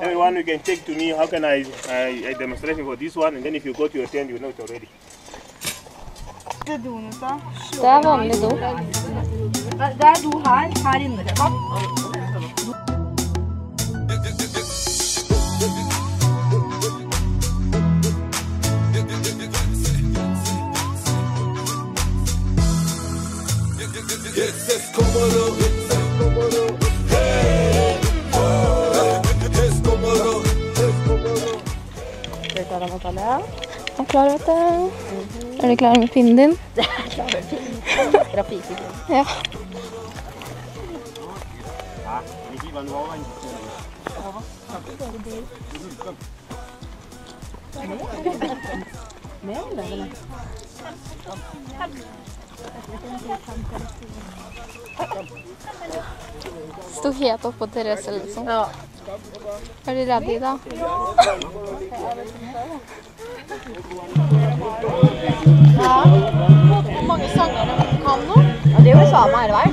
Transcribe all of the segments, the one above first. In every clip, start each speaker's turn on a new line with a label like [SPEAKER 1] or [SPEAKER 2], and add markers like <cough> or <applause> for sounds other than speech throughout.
[SPEAKER 1] Everyone, you can take to me. How can I, I, I demonstration for this one, and then if you go to your tent, you know it already.
[SPEAKER 2] Yes, yes. Hey,
[SPEAKER 3] du klar, vet du? Er du klar med pinnen din? <laughs> Ja. Sto helt oppå Therese, liksom. Ja. Er du redd i dag? Hvor mange sanger kan nå?
[SPEAKER 4] Ja, det er jo det samme hele veien.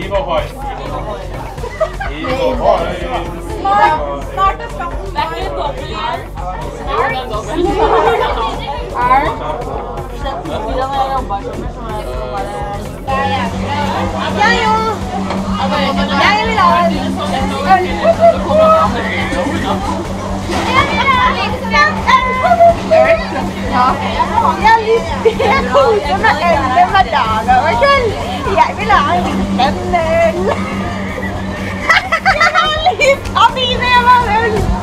[SPEAKER 3] Evil Hoy. Evil Hoy.
[SPEAKER 4] Smart, smartest couple. Back to the Smart. R. Yayo! Yayo Milan!
[SPEAKER 3] Ja, det er
[SPEAKER 5] litt bedre å komme med eldre med dager, ikke sant? vậy mới lại. Đẹp lên Không đi theo lên